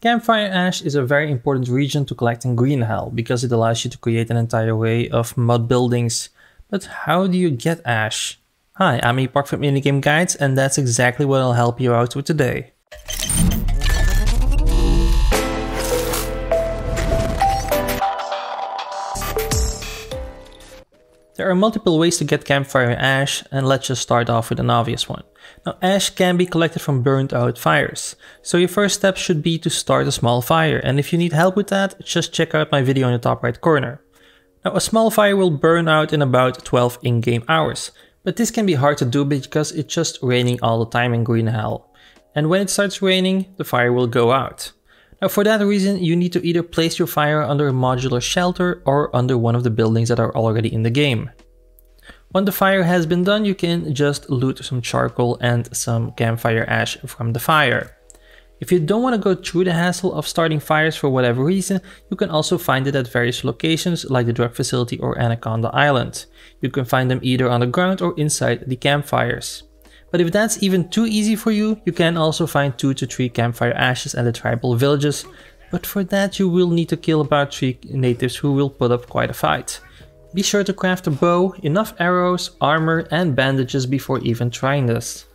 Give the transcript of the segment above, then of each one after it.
Campfire ash is a very important region to collect in Green Hell because it allows you to create an entire array of mud buildings. But how do you get ash? Hi, I'm Epokk from Indie Game Guides and that's exactly what I'll help you out with today. There are multiple ways to get campfire ash, and let's just start off with an obvious one. Now, ash can be collected from burnt out fires, so your first step should be to start a small fire, and if you need help with that, just check out my video in the top right corner. Now, a small fire will burn out in about 12 in-game hours, but this can be hard to do because it's just raining all the time in Green Hell. And when it starts raining, the fire will go out. Now for that reason, you need to either place your fire under a modular shelter or under one of the buildings that are already in the game. When the fire has been done, you can just loot some charcoal and some campfire ash from the fire. If you don't want to go through the hassle of starting fires for whatever reason, you can also find it at various locations like the drug facility or Anaconda Island. You can find them either on the ground or inside the campfires. But if that's even too easy for you, you can also find 2 to 3 campfire ashes at the tribal villages, but for that you will need to kill about 3 natives who will put up quite a fight. Be sure to craft a bow, enough arrows, armor and bandages before even trying this.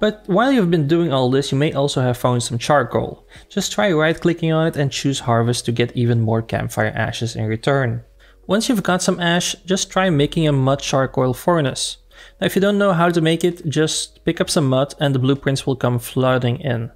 But while you've been doing all this, you may also have found some charcoal. Just try right clicking on it and choose harvest to get even more campfire ashes in return. Once you've got some ash, just try making a mud charcoal furnace. Now if you don't know how to make it, just pick up some mud and the blueprints will come flooding in.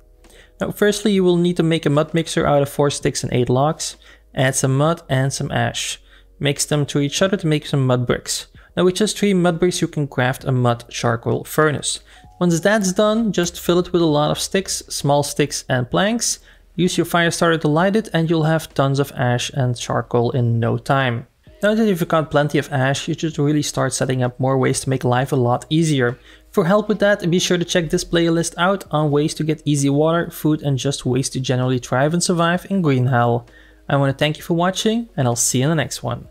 Now firstly you will need to make a mud mixer out of 4 sticks and 8 logs, add some mud and some ash. Mix them to each other to make some mud bricks. Now with just 3 mud bricks you can craft a mud charcoal furnace. Once that's done, just fill it with a lot of sticks, small sticks and planks. Use your fire starter to light it and you'll have tons of ash and charcoal in no time. Now that you've got plenty of ash, you should really start setting up more ways to make life a lot easier. For help with that, be sure to check this playlist out on ways to get easy water, food and just ways to generally thrive and survive in Green Hell. I want to thank you for watching and I'll see you in the next one.